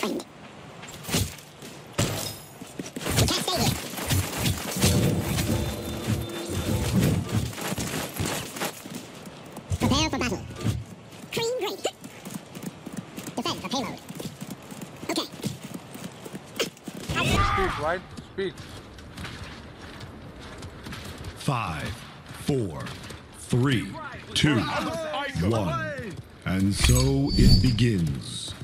girlfriend. Prepare for battle. Green, grape. Defend the payload. Okay. Speak, right? Speak. Five, four, three, two, one. And so it begins.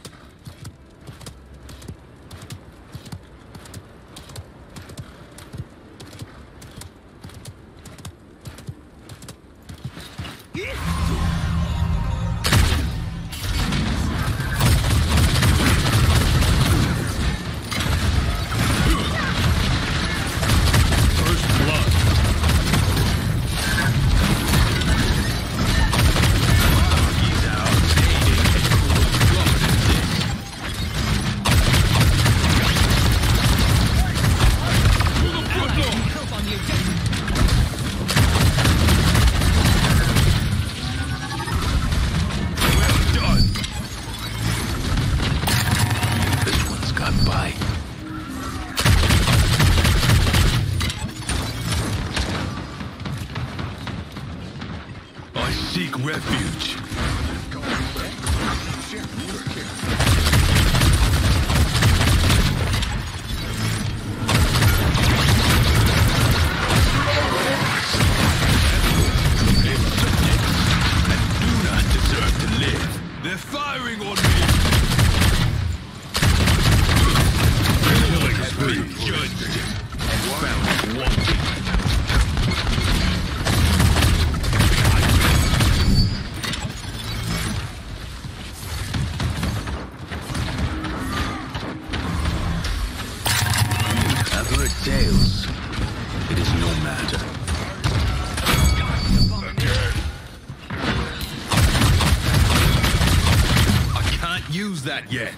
I can't Use that yet.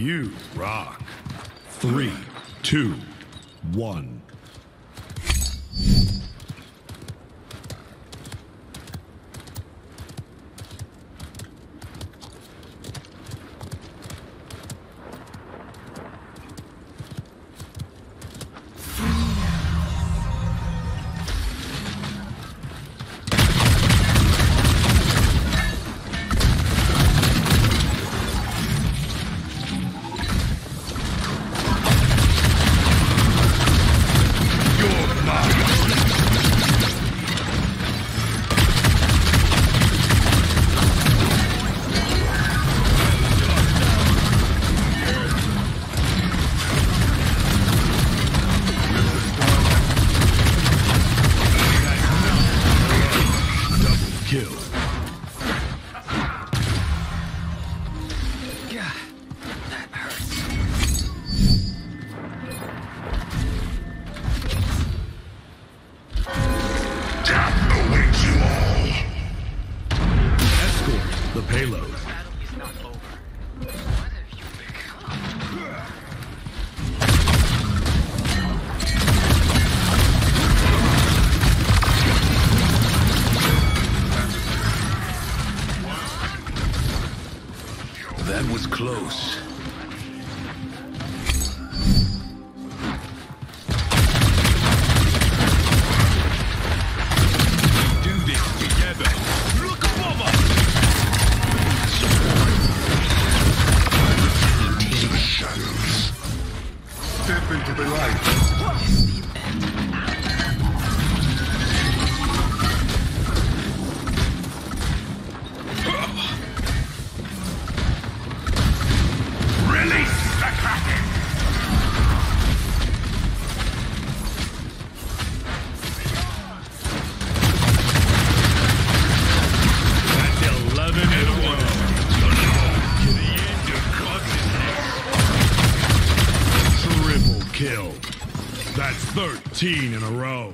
You rock. Three, two, one. 13 in a row.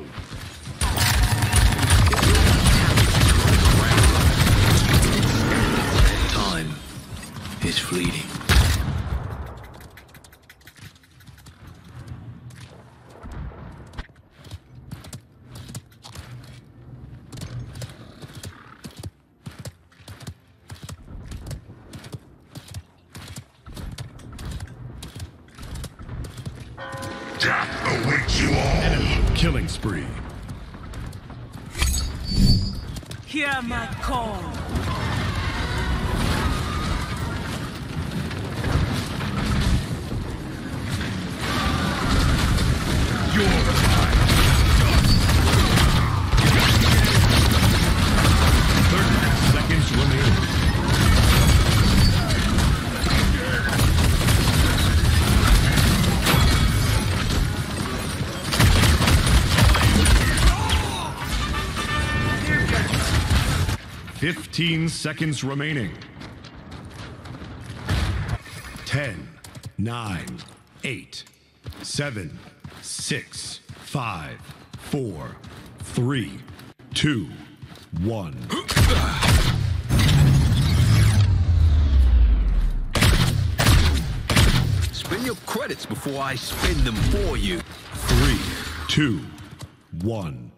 Time is fleeting. Death awaits you all. Killing spree. Hear my call. Your 15 seconds remaining. 10, 9, 8, 7, 6, 5, 4, 3, 2, 1. Spend your credits before I spend them for you. 3, 2, 1.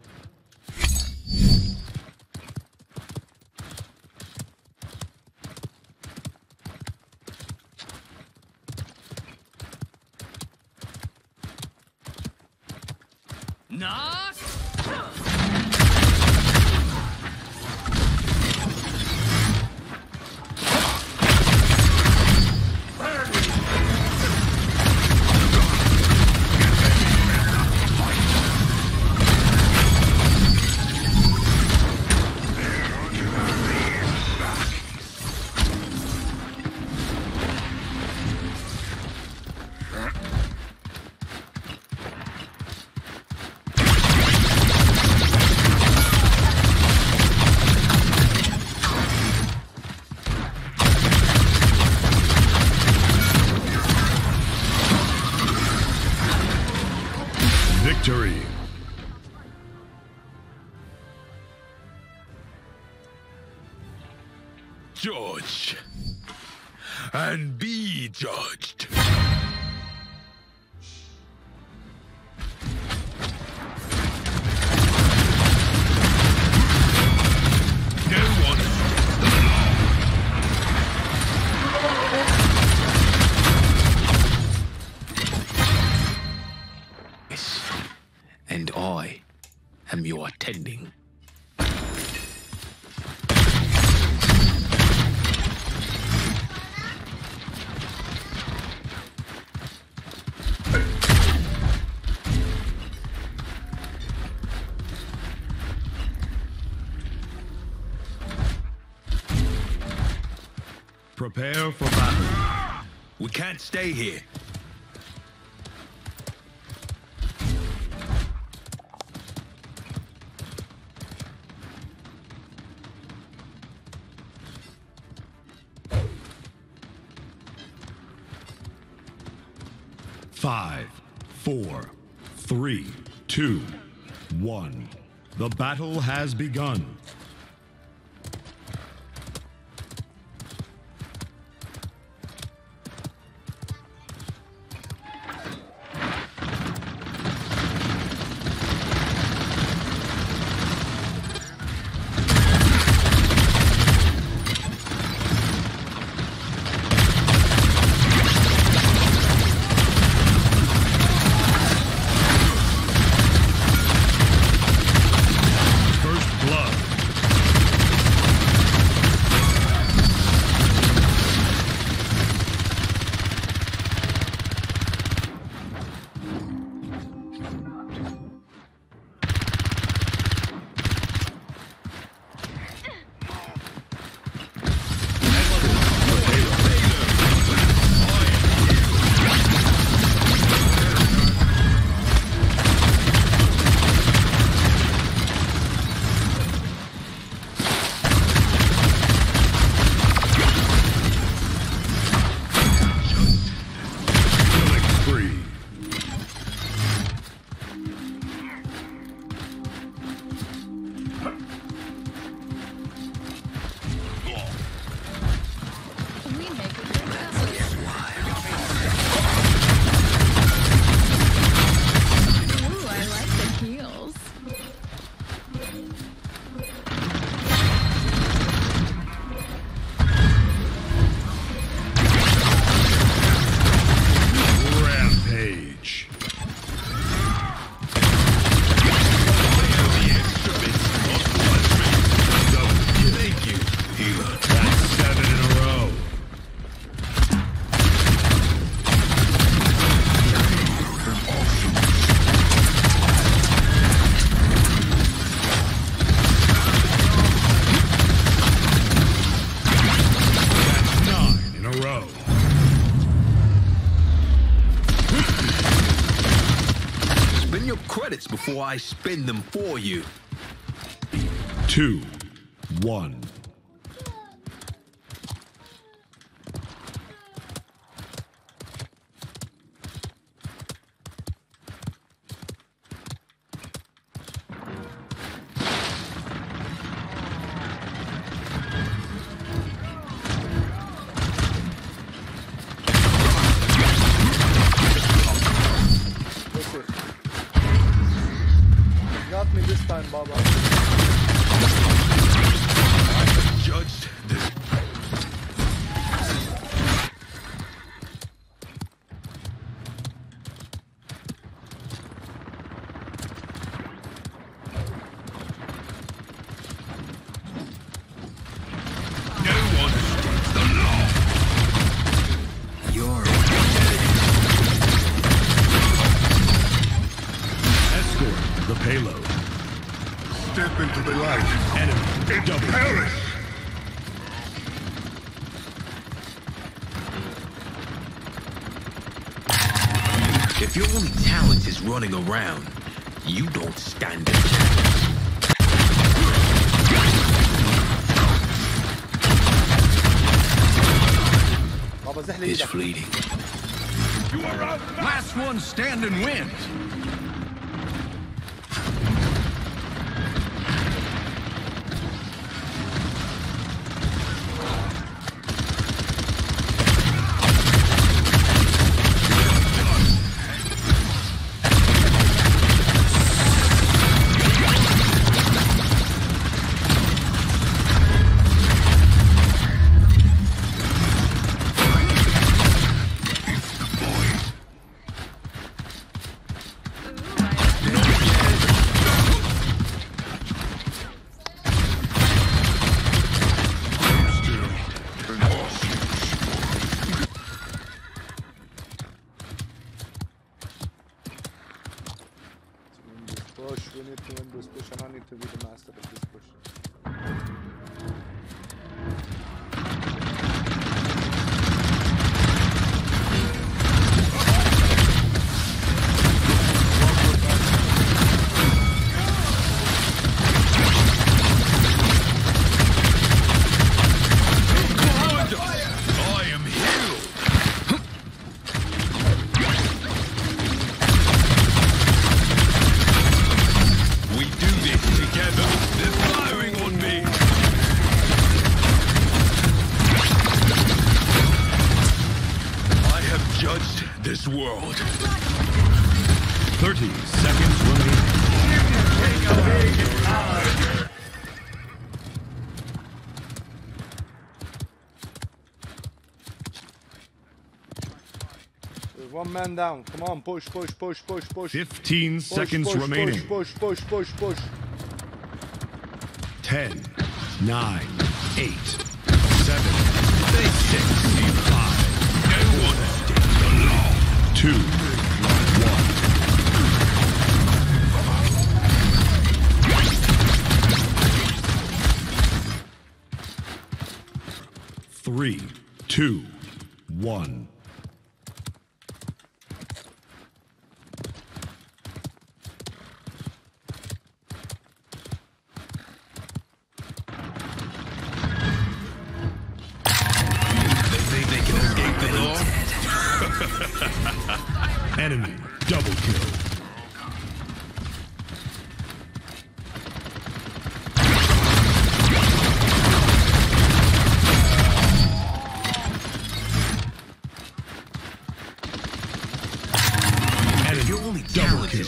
And be judged. Prepare for battle. We can't stay here. Five, four, three, two, one. The battle has begun. Them for you. Two. One. If your only talent is running around, you don't stand a chance. It's fleeting. You are out. Last one standing wins. To Windows push, and I need to be the master of this push. This world. 30 seconds remaining. There's one man down. Come on, push, push, push, push, push. 15 Push, seconds push, remaining. Push, push, push, push, push. 10, 9, 8, 7, 6, two, one. They think they can escape the law? Enemy double kill. Enemy Your only double talent kill. is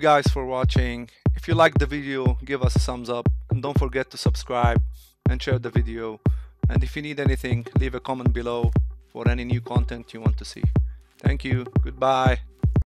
guys for watching. If you liked the video, give us a thumbs up and don't forget to subscribe and share the video. And if you need anything, leave a comment below for any new content you want to see. Thank you. Goodbye.